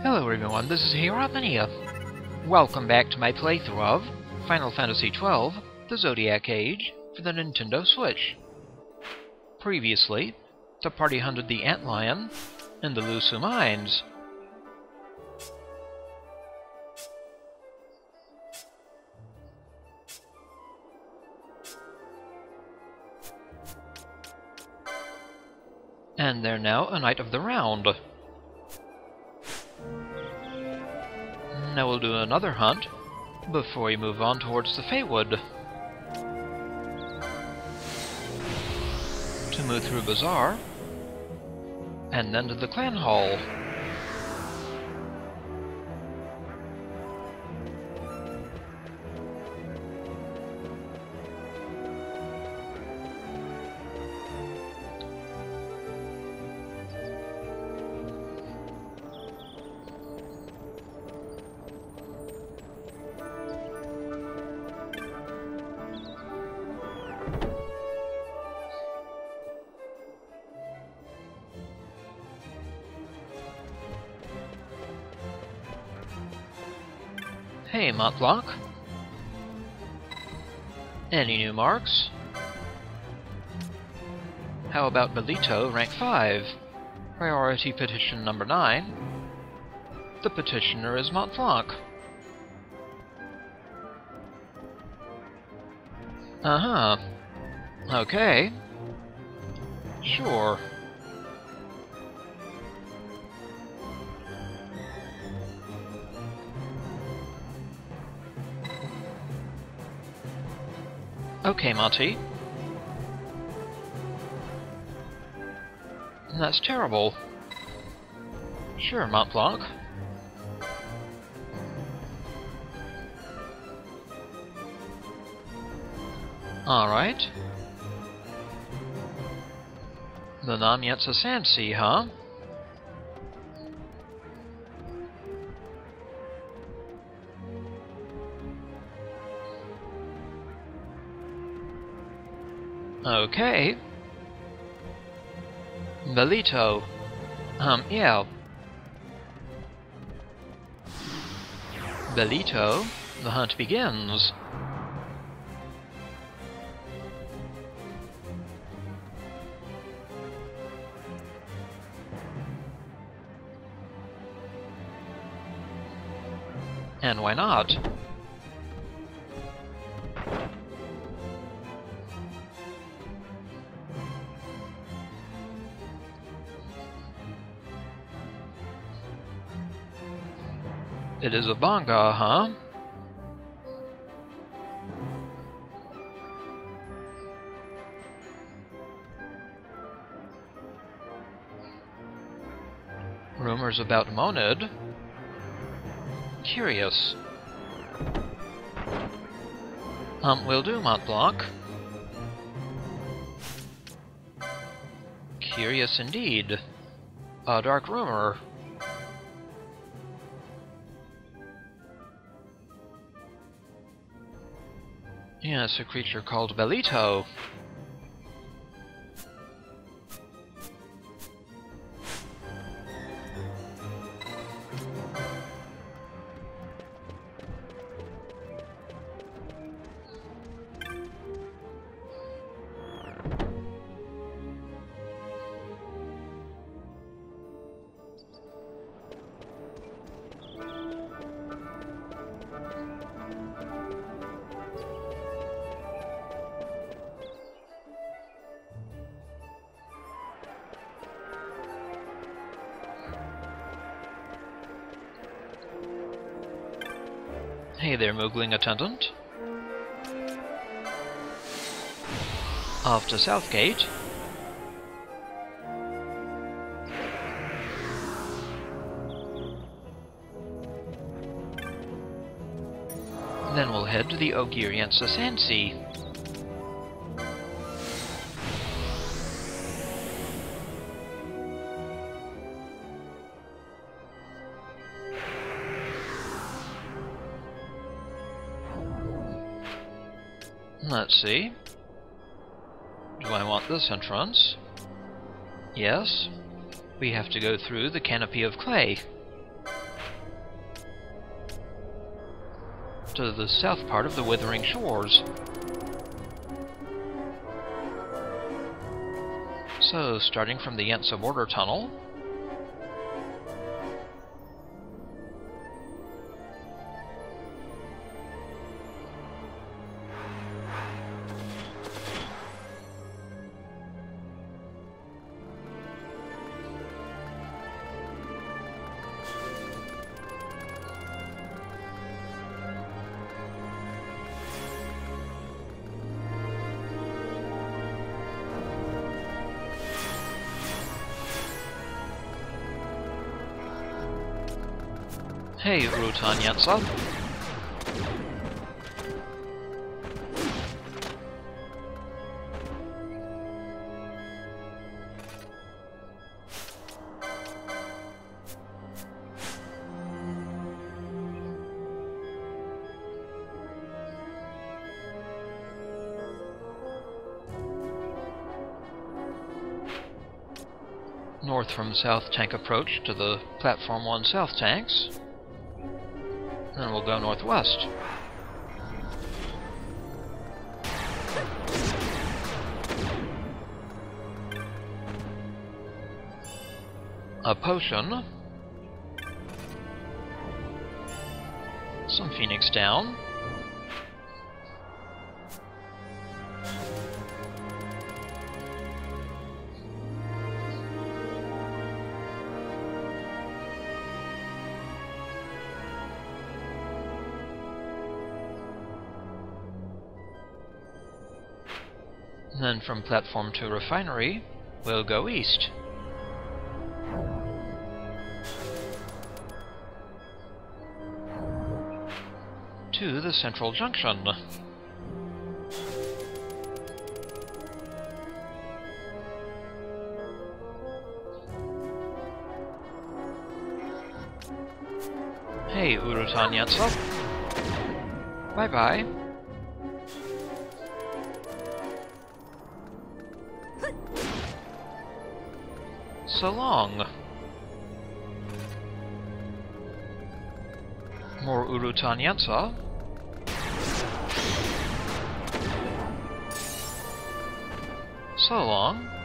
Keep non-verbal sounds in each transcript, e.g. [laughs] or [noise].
Hello everyone, this is Hierophania. Welcome back to my playthrough of Final Fantasy XII, The Zodiac Age, for the Nintendo Switch. Previously, the party hunted the Antlion in the Lhusu Mines. And they're now a Knight of the Round. Now we'll do another hunt before we move on towards the Feywood. To move through Bazaar, and then to the Clan Hall. Hey, Montblanc. Any new marks? How about Belito, rank 5? Priority petition number 9. The petitioner is Montblanc. Uh-huh. Okay. Sure. Okay, Marty. That's terrible. Sure, Montblanc. Alright. The Nam-Yensa Sandsea, huh? Okay. Belito. Um, yeah. Belito, the hunt begins. And why not? It is a Bangaa, huh? Rumors about Monid? Curious. Um, will do, Montblanc. Curious indeed. A dark rumor. Yes, a creature called Belito. Hey there, Moogling attendant. After Southgate. Then we'll head to the Ogir-Yensa Sandsea. see. Do I want this entrance? Yes. We have to go through the canopy of clay. To the south part of the Withering Shores. So, starting from the Yensa Border Tunnel, Hey, Urutan-Yensa. North from South Tank approach to the Platform 1 South tanks. Then we'll go northwest. A potion. Some Phoenix down. From platform to refinery, we'll go east. To the central junction. Hey, Urutan Yansa. Bye-bye. So long? More Urutan-Yensa. So long.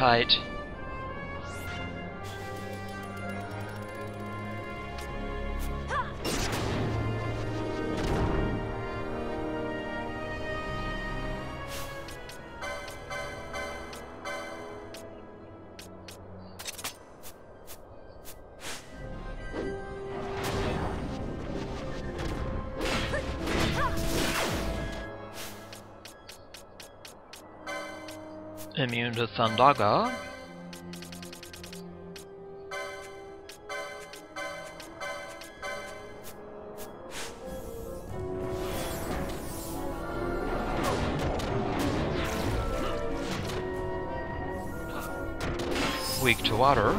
Well, to Thundaga. Weak to water.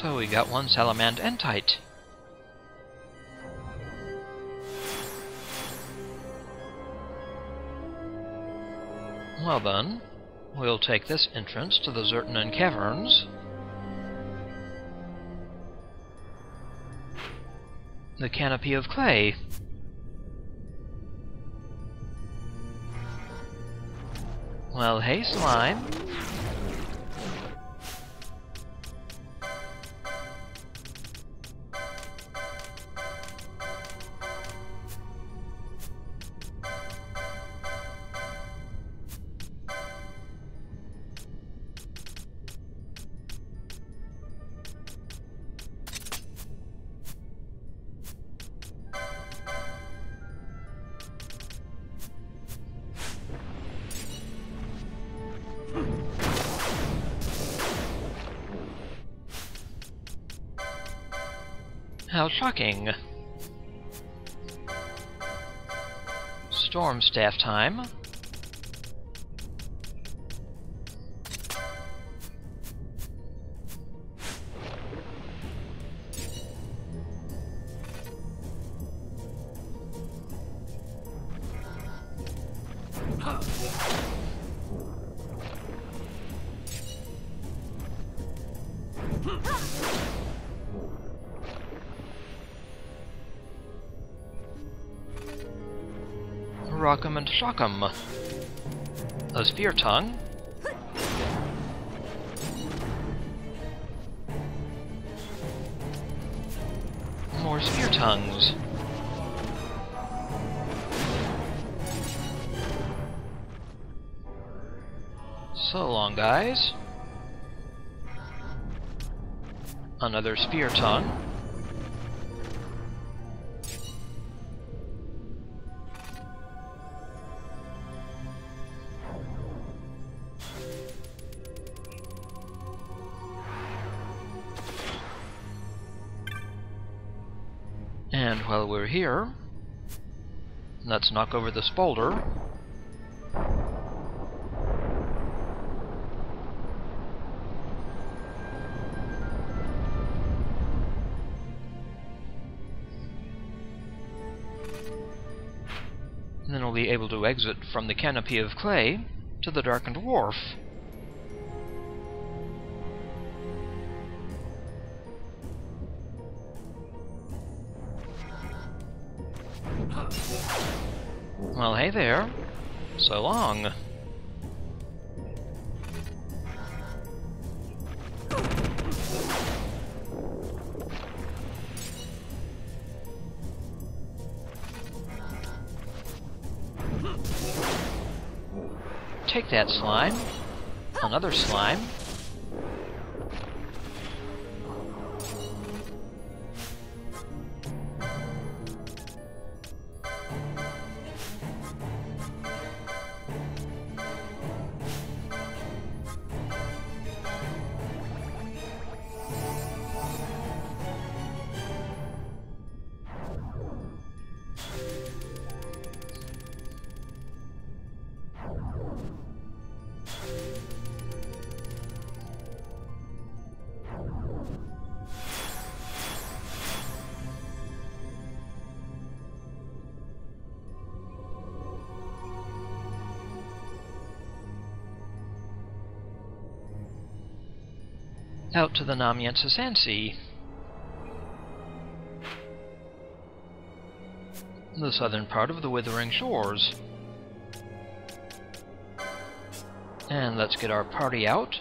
So we got one Salamand Entite. Well then, we'll take this entrance to the Zertinan Caverns. The Canopy of Clay. Well, hey, Slime. Time. And Shock'em. A Spear Tongue. More Spear Tongues. So long, guys. Another Spear Tongue. Here, let's knock over this boulder. And then we'll be able to exit from the canopy of clay to the darkened wharf. Well, hey there. So long. Take that slime. Another slime. Out to the Nam-Yensa Sandsea. the southern part of the Withering Shores. And let's get our party out.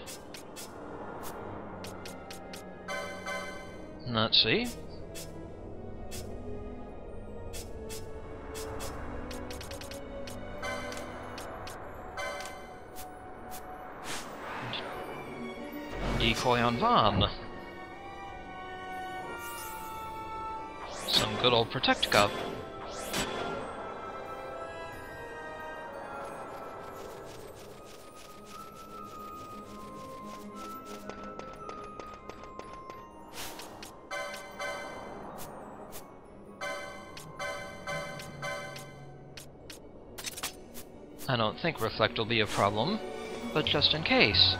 Let's see. Decoy on Vaan. Some good old Protect Cup. I don't think Reflect will be a problem, but just in case.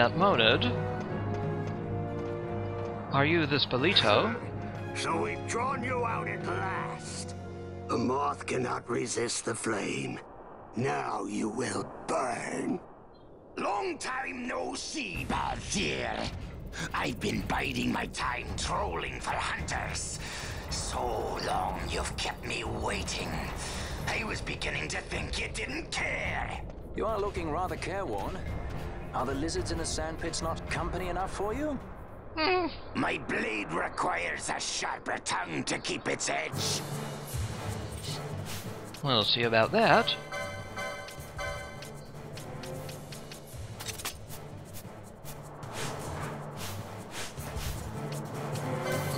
Is that Monid? Are you this Belito? So we've drawn you out at last. A moth cannot resist the flame. Now you will burn. Long time no see, Balthier. I've been biding my time trolling for hunters. So long you've kept me waiting. I was beginning to think you didn't care. You are looking rather careworn. Are the lizards in the sandpits not company enough for you? Hmm. My blade requires a sharper tongue to keep its edge. We'll see about that.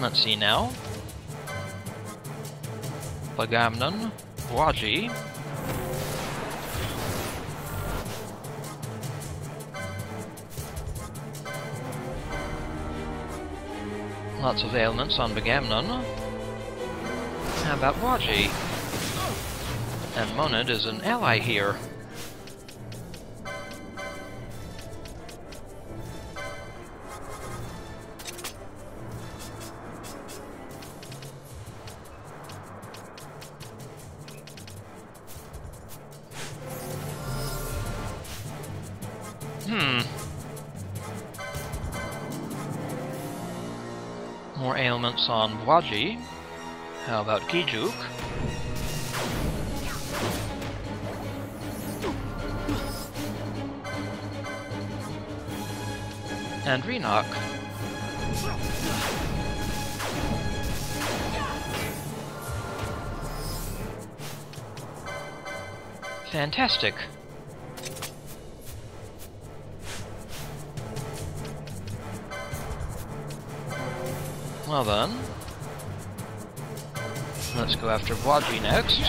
Let's see now. Ba'Gamnan, Waji. Lots of ailments on Ba'Gamnan. How about Waji? And Monid is an ally here. On Waji. How about Gijuk? And Rinok. Fantastic. Well then. Let's go after Waji next.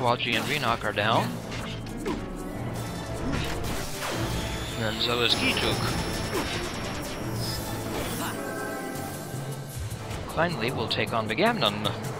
Waji and Rinok are down. And so is Gijuk. Finally, we'll take on Ba'Gamnan.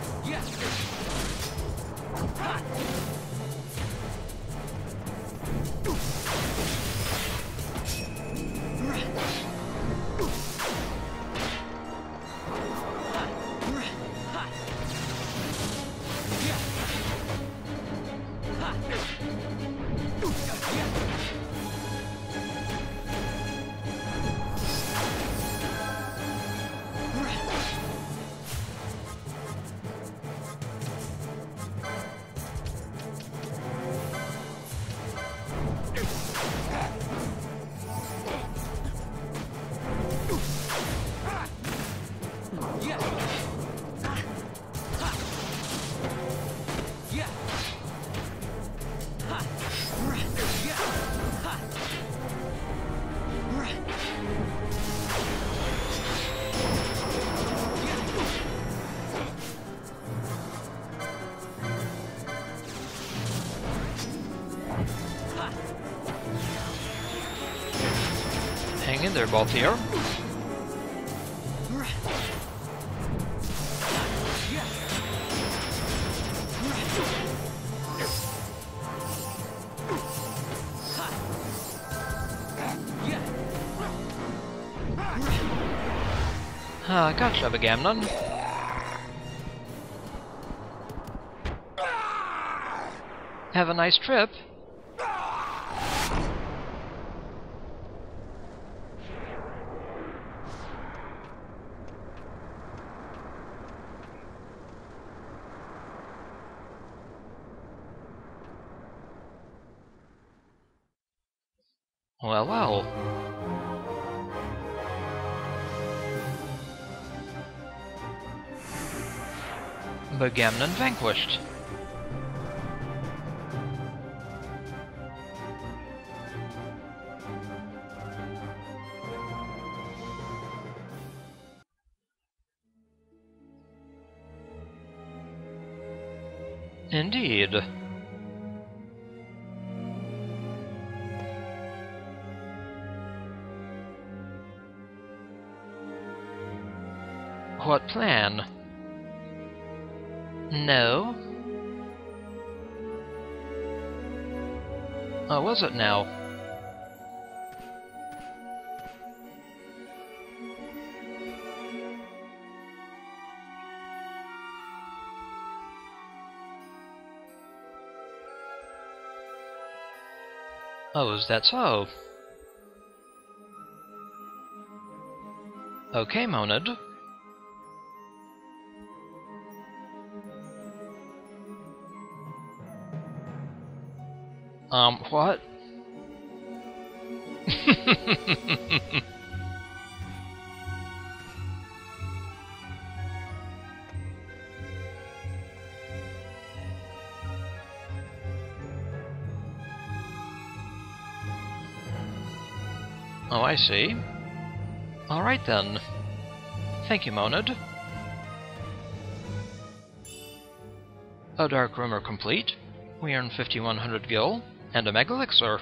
There, Balthier. Ah, gotcha, Agamemnon. Have a nice trip. Agamemnon vanquished. Was it now? Oh, is that so? Okay, Monid. Um, what? [laughs] oh, I see. Alright then. Thank you, Monid. A Dark Rumor complete. We earn 5100 gil and a Mega Elixir.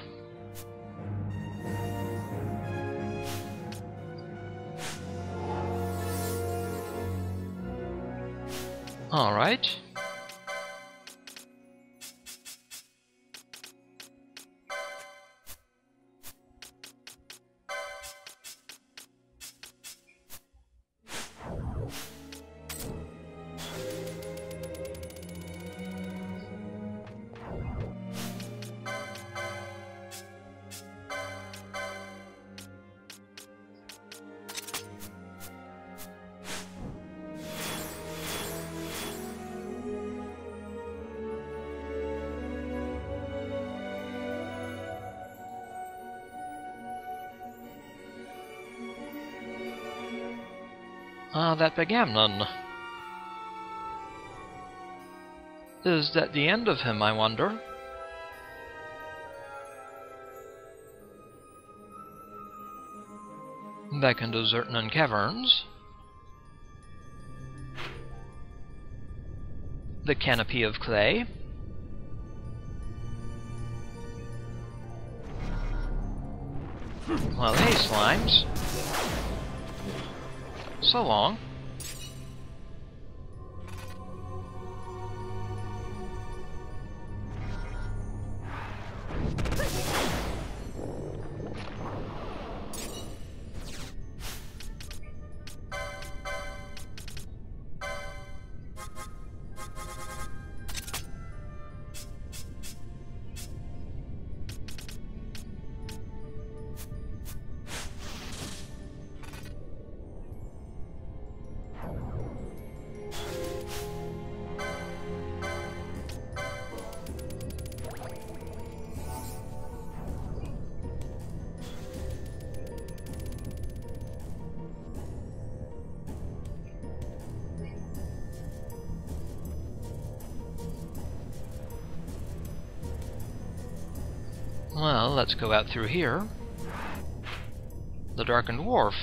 Alright. Agamemnon. Is that the end of him, I wonder? Back into Zertinan Caverns. The Canopy of Clay. Well, hey, Slimes so long. Let's go out through here. The Darkened Wharf.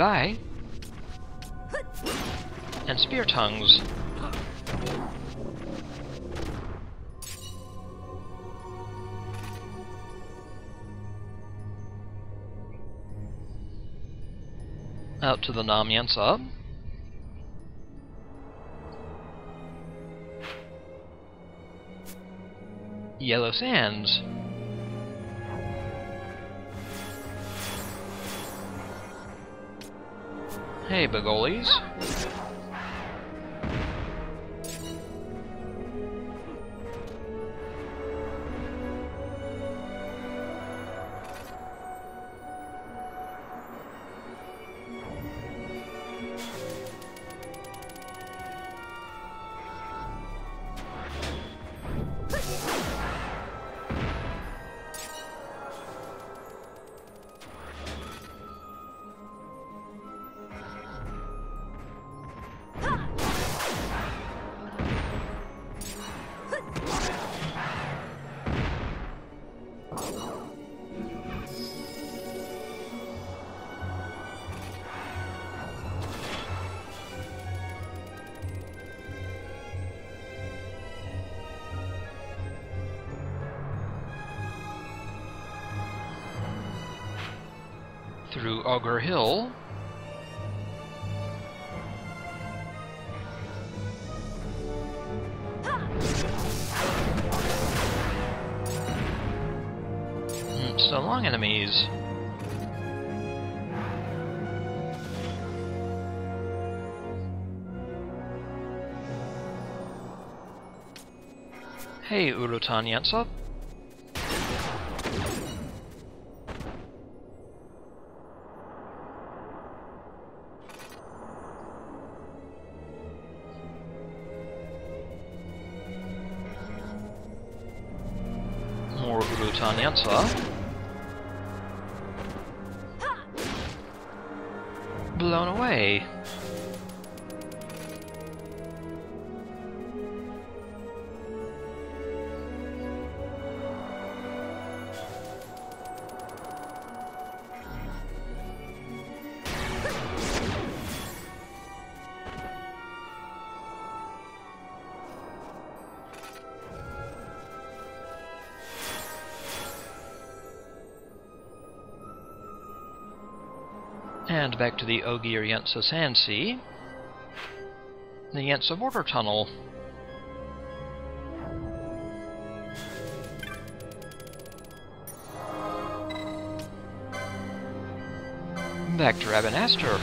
Goodbye. And spear tongues. Out to the Nam-Yensa. Yellow Sands. Hey, Bagolies. Augur Hill. Hmm, so long enemies. Hey, Urutan Yansop. More Urutan-Yensa. Blown away. To the Ogir-Yensa Sandsea. The Yensa Border Tunnel. Back to Rabanastre.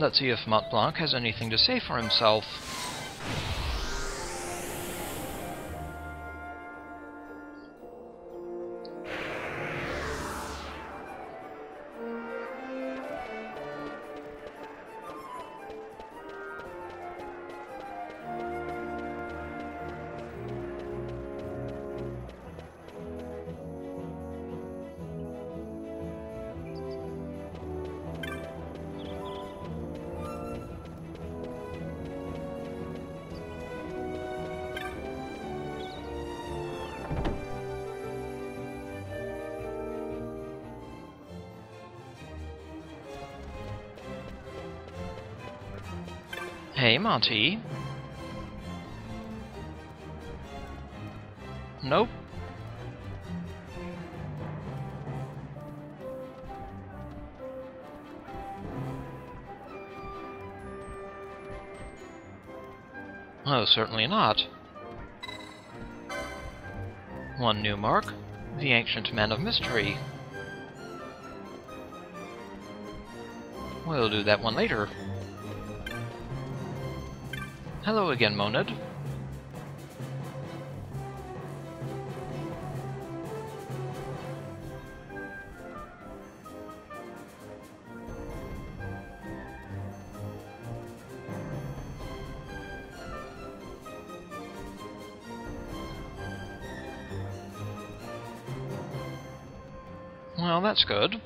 Let's see if Montblanc has anything to say for himself. Hey, Monty. Nope. Oh, certainly not. One new mark. The Ancient Man of Mystery. We'll do that one later. Hello again, Monid. Well, that's good.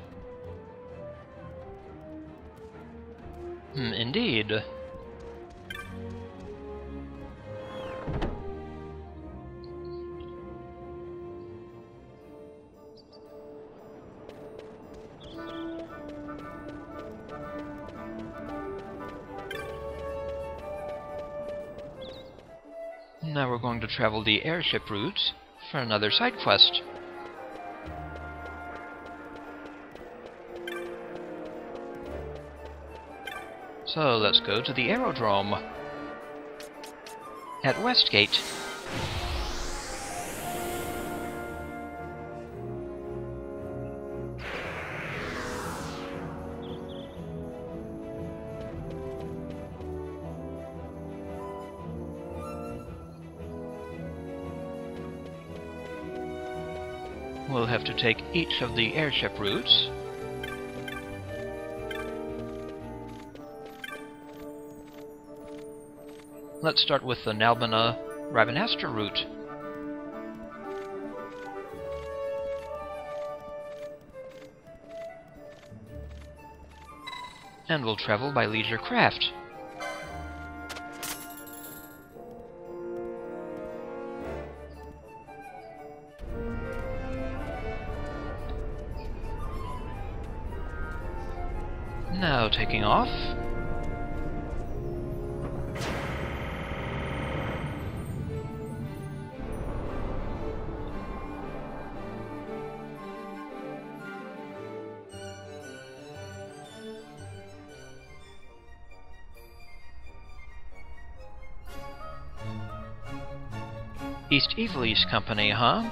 To travel the airship route for another side quest. So let's go to the aerodrome at Westgate. We'll have to take each of the airship routes. Let's start with the Nalbina Rabanastre route. And we'll travel by leisure craft. East Company, huh?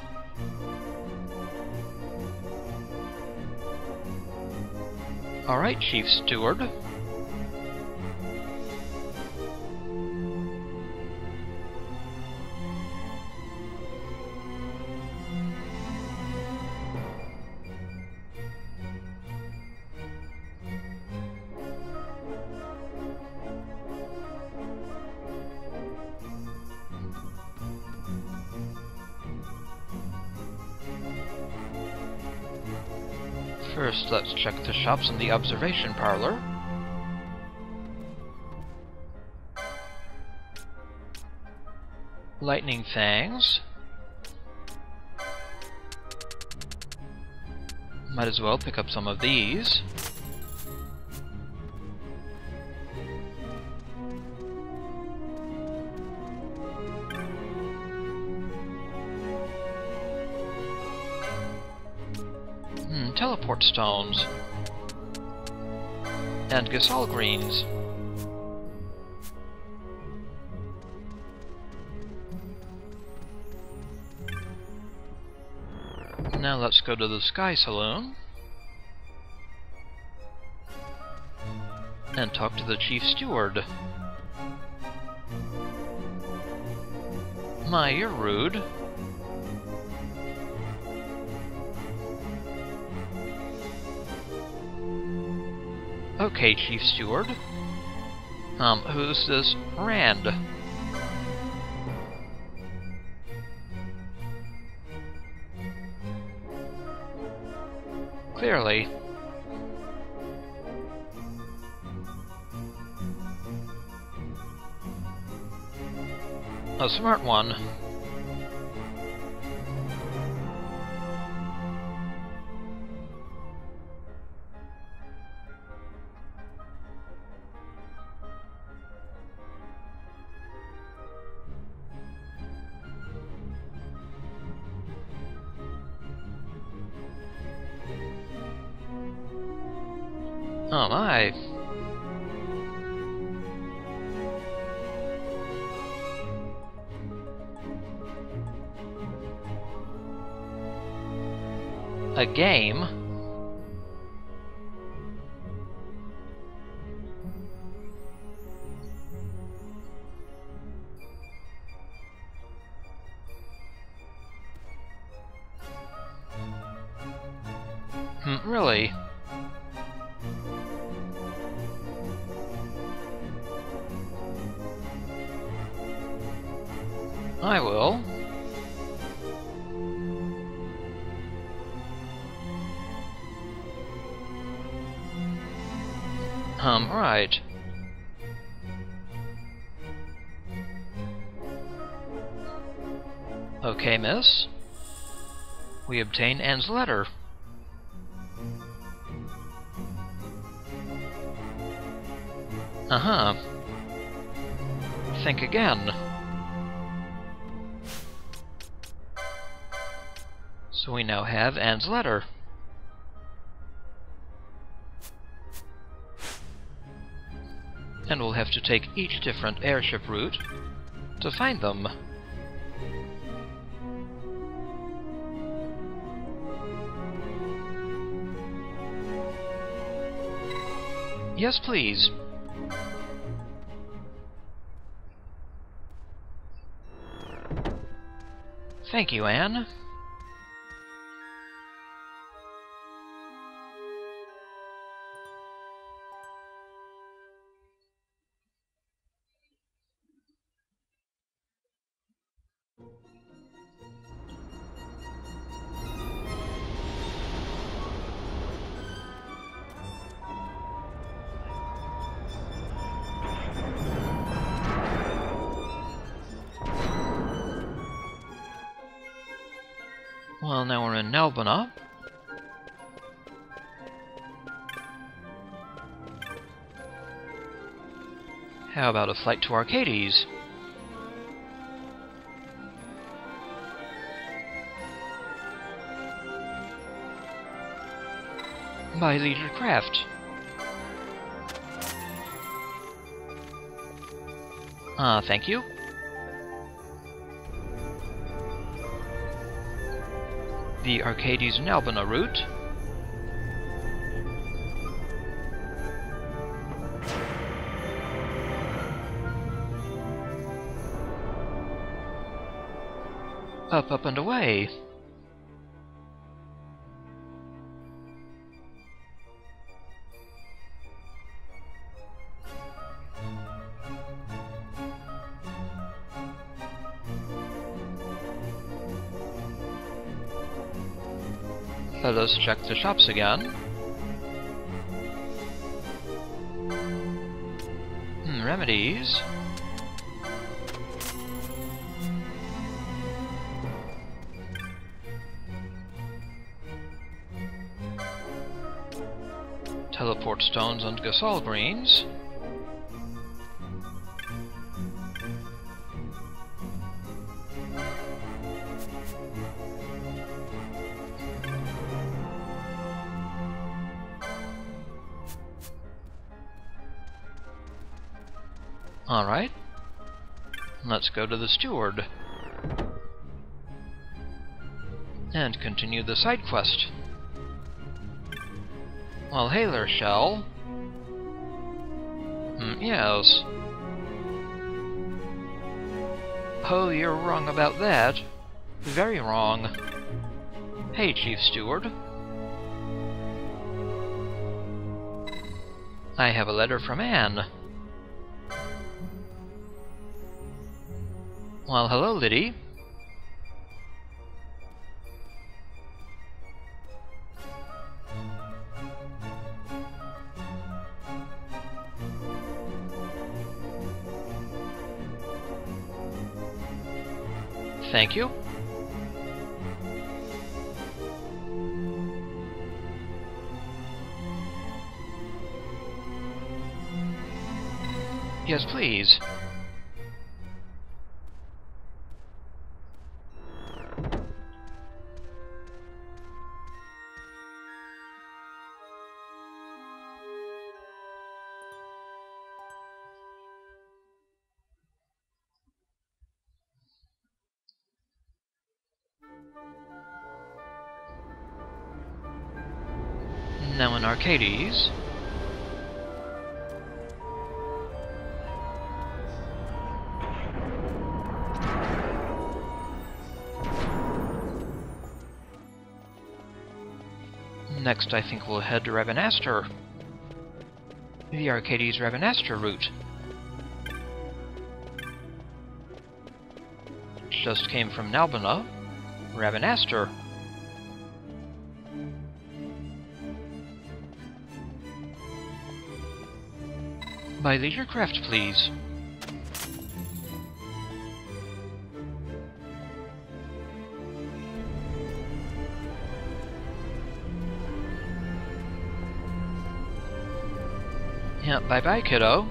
Alright, Chief Steward. Check the shops in the observation parlor. Lightning Fangs. Might as well pick up some of these. Stones. And Gysahl greens. Now let's go to the Sky Saloon. And talk to the Chief Steward. My, you're rude. Okay, Chief Steward. Um, who's this Rand? Clearly. A smart one. Really? I will. Um, right. Okay, miss. We obtain Anne's letter. Again. So we now have Anne's letter. And we'll have to take each different airship route to find them. Yes, please. Thank you, Anne. We're in Nalbina. How about a flight to Archades? By Leisure Craft. Ah, uh, thank you. The Archades Nalbina route. Up, up, and away. Let us check the shops again. Hmm, remedies. Teleport stones and Gysahl greens. Go to the steward. And continue the side quest. Well, hey there, Shell. Mm, yes. Oh, you're wrong about that. Very wrong. Hey, Chief Steward. I have a letter from Anne. Well, hello, Liddy. Thank you. Yes, please. Now Archades. Next, I think we'll head to Rabanastre. The Archades Rabanastre route. Just came from Nalbina, Rabanastre. My leisure craft, please. Yeah, bye-bye, kiddo.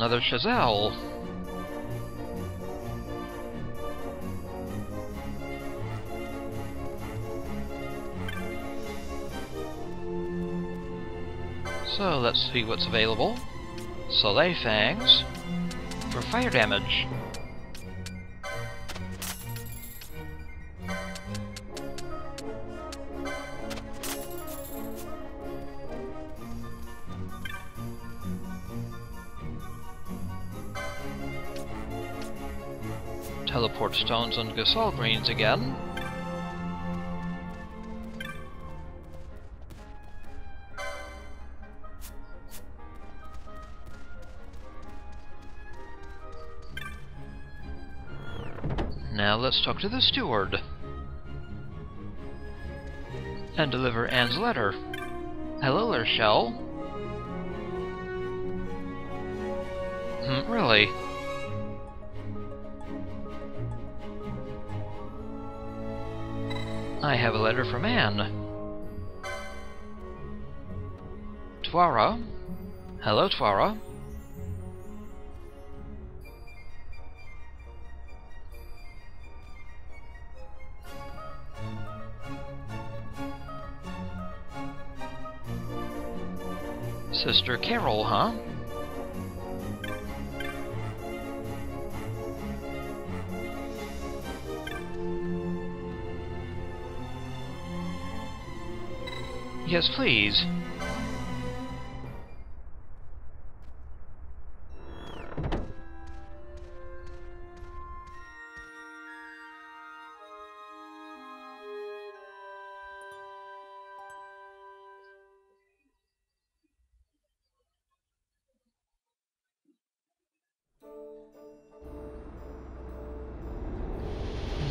Another Chazelle. So let's see what's available. Soleil Fangs for fire damage. Stones on Gysahl Greens again. Now let's talk to the steward. And deliver Anne's letter. Hello there, Shell. Hmm, really? I have a letter from Anne. Twara? Hello, Twara. Sister Carol, huh? Yes, please.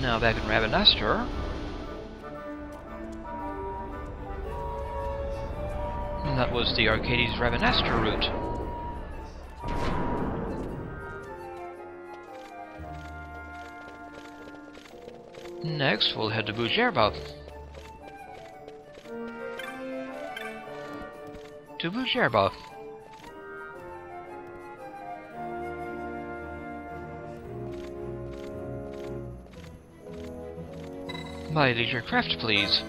Now back in Rabanastre. The Archades Rabanastre route. Next, we'll head to Bhujerba. To Bhujerba. My leisure craft, please.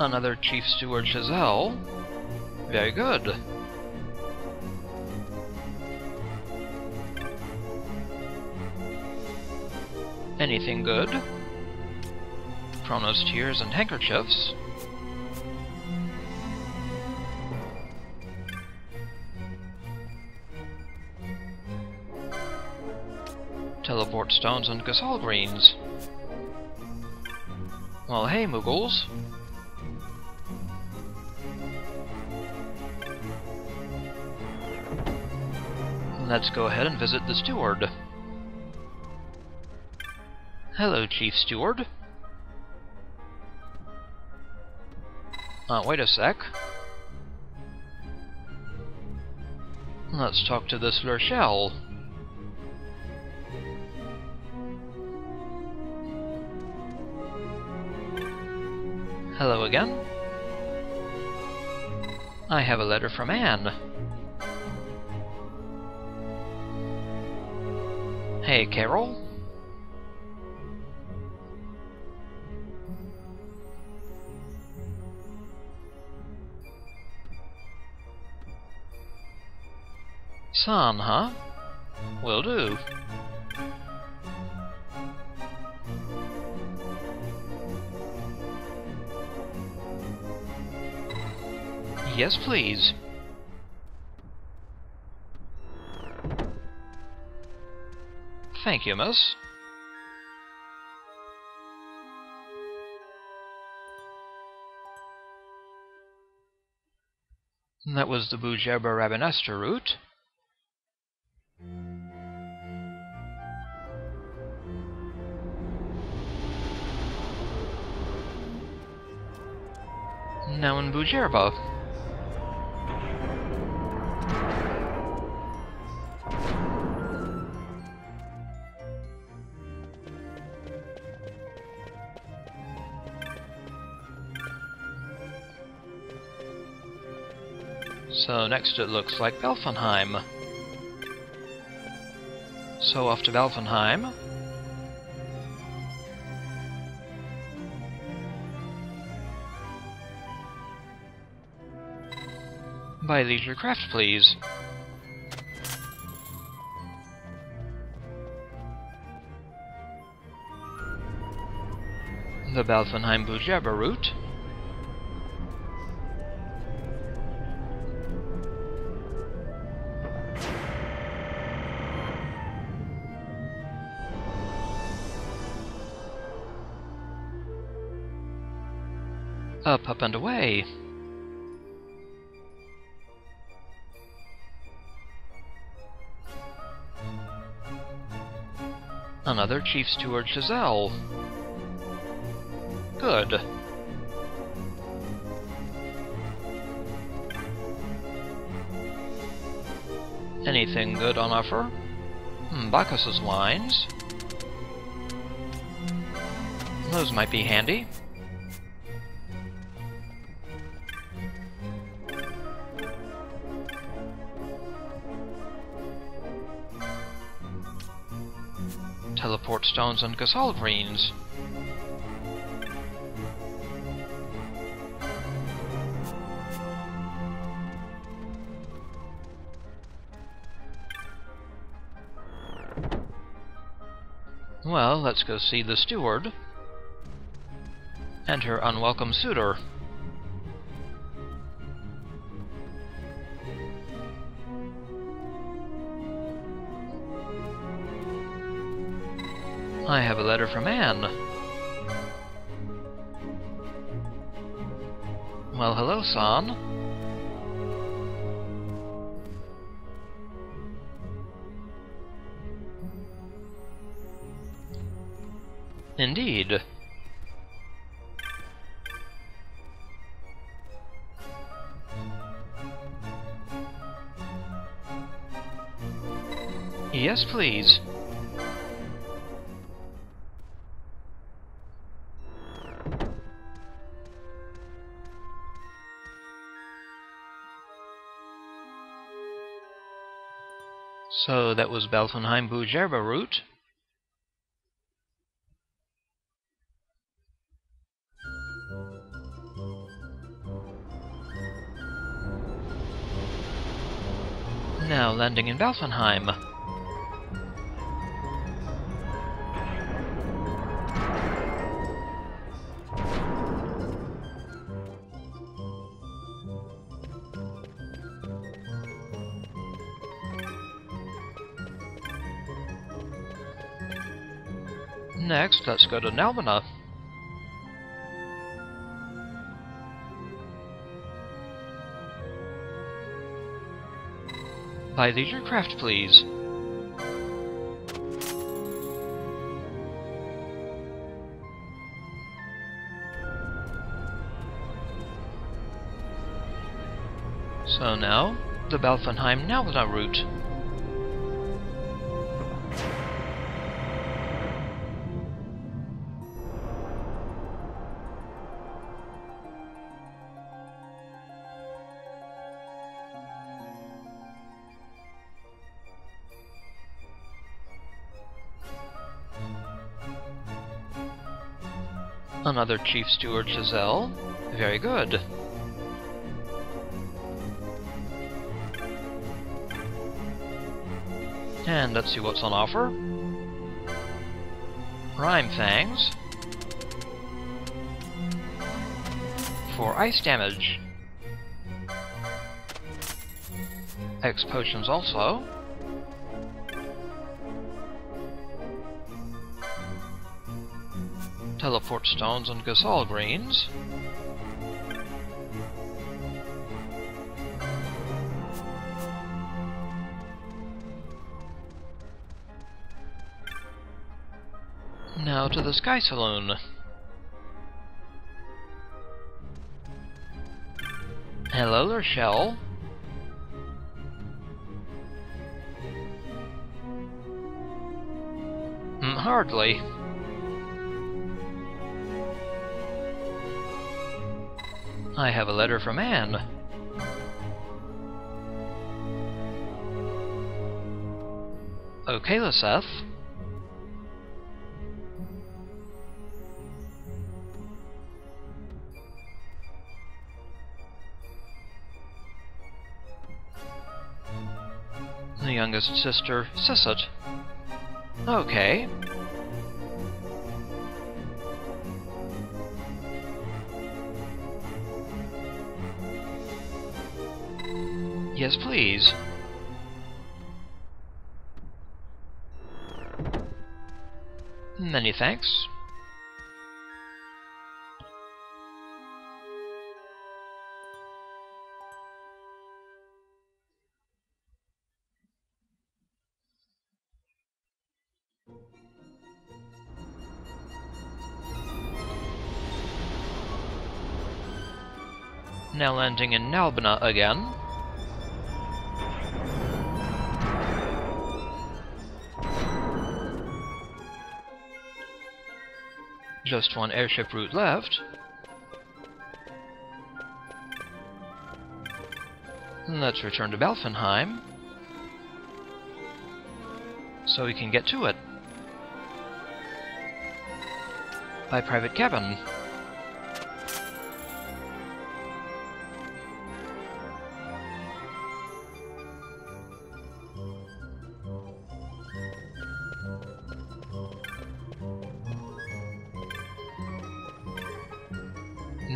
Another Chief Steward Chazelle. Very good. Anything good? Chronos tears and handkerchiefs. Teleport stones and Gysahl greens. Well, hey, Moogles. Let's go ahead and visit the steward. Hello, Chief Steward. Uh, wait a sec. Let's talk to this Lurchel. Hello again. I have a letter from Anne. Hey, Carol? Son, huh? Will do. Yes, please. Thank you, miss. That was the Bhujerba Rabanastre route. Now in Bhujerba. So next it looks like Balfonheim. So off to Balfonheim. By leisure craft, please. The Balfonheim Bhujerba route. Up, and away. Another Chief Steward Chazelle. Good. Anything good on offer? Hmm, Bacchus's wines. Those might be handy. Stones and Gysahl greens. Well, let's go see the steward. And her unwelcome suitor. I have a letter from Anne. Well, hello, San. Indeed. Yes, please. So that was Balfonheim Bhujerba route. Now landing in Balfonheim. Next, let's go to Nalbina. By leisure craft, please. So now, the Balfonheim Nalbina route. Another Chief Steward Chazelle. Very good. And let's see what's on offer. Rime Fangs. For ice damage. X potions also. Teleport stones and Gysahl greens. Now to the Sky Saloon. Hello, Rochelle. Mm, hardly. I have a letter from Anne. Okay, Lyseth. The youngest sister, Sisset. Okay. Yes, please. Many thanks. Now landing in Nalbina again. Just one airship route left. Let's return to Balfonheim. So we can get to it. By private cabin.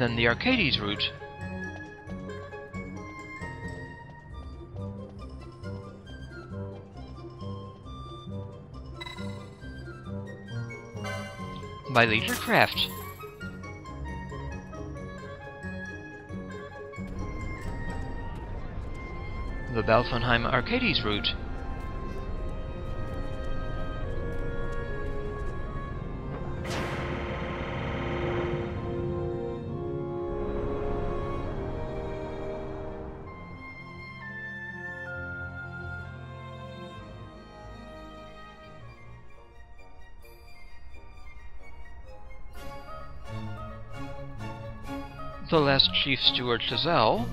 Then the Archades route. By Leisure Craft. The Balfonheim Archades route. The last Chief Steward Chazelle.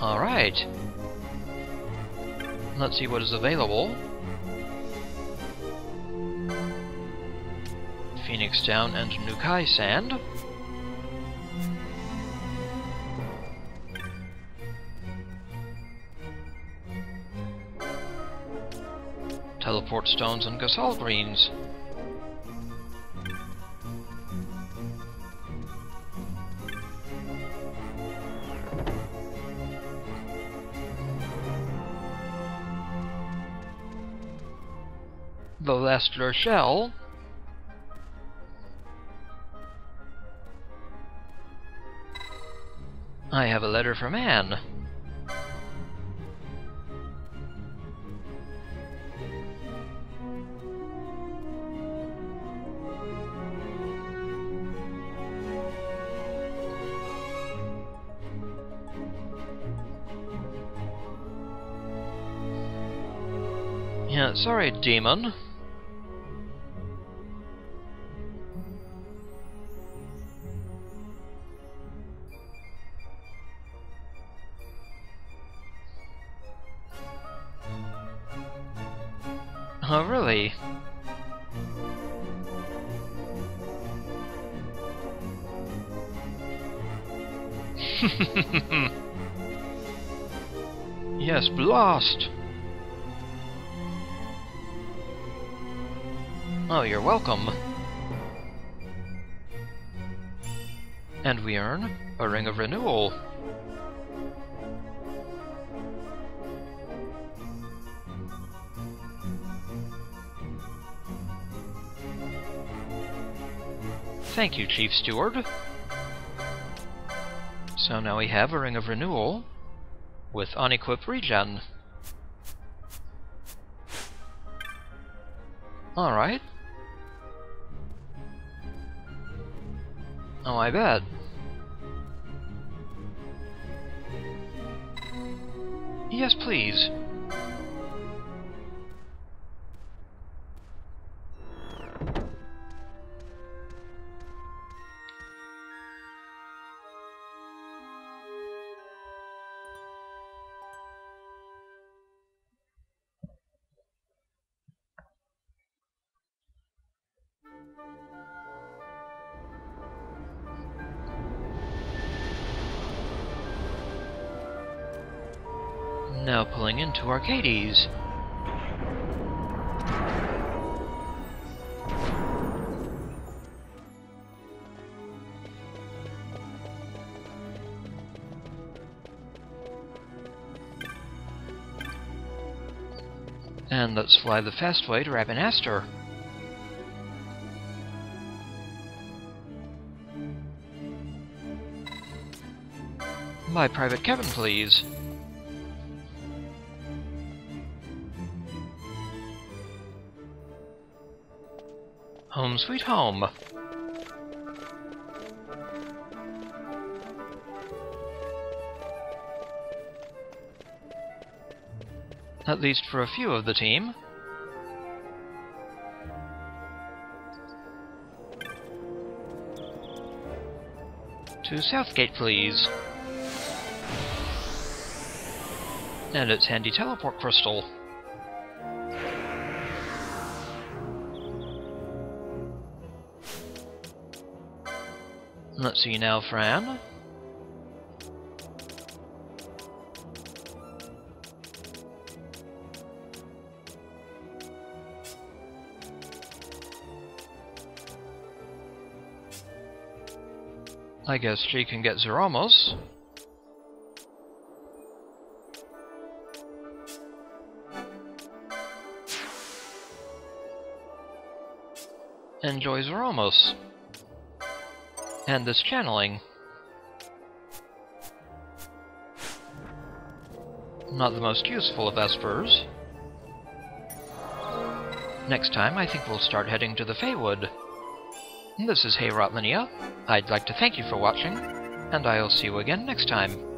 Alright. Let's see what is available. Phoenix Down and Nu Khai Sand. Teleport Stones and Gysahl Greens. Last Rochelle. I have a letter from Anne. Yeah, sorry, demon. Oh, really? [laughs] Yes, blast! Oh, you're welcome. And we earn a Ring of Renewal. Thank you, Chief Steward. So now we have a Ring of Renewal with unequipped regen. Alright. Oh, I bet. Yes, please. Into Archades. And let's fly the fast way to Rabanastre. My private cabin, please. Home sweet home. At least for a few of the team. To Southgate, please. And its handy teleport crystal. Let's see now, Fran. I guess she can get Zeromus. Enjoy Zeromus. And this channeling. Not the most useful of Espers. Next time, I think we'll start heading to the Feywood. This is Heorotlinea. I'd like to thank you for watching, and I'll see you again next time.